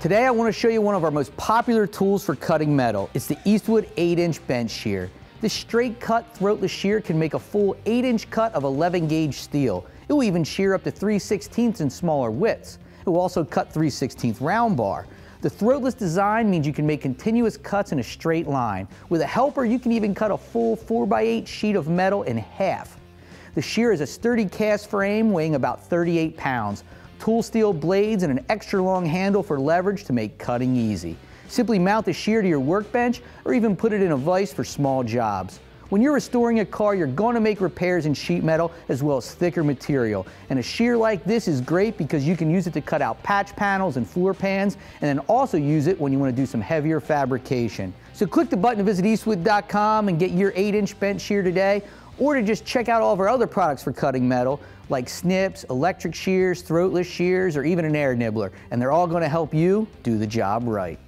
Today I want to show you one of our most popular tools for cutting metal. It's the Eastwood 8-inch bench shear. This straight cut throatless shear can make a full 8-inch cut of 11 gauge steel. It will even shear up to 3 16ths in smaller widths. It will also cut 3 16th round bar. The throatless design means you can make continuous cuts in a straight line. With a helper, you can even cut a full 4x8 sheet of metal in half. The shear is a sturdy cast frame weighing about 38 pounds tool steel blades, and an extra long handle for leverage to make cutting easy. Simply mount the shear to your workbench or even put it in a vise for small jobs. When you're restoring a car, you're going to make repairs in sheet metal as well as thicker material. And a shear like this is great because you can use it to cut out patch panels and floor pans, and then also use it when you want to do some heavier fabrication. So click the button to visit eastwood.com and get your 8-inch bench shear today, or to just check out all of our other products for cutting metal like snips, electric shears, throatless shears, or even an air nibbler. And they're all going to help you do the job right.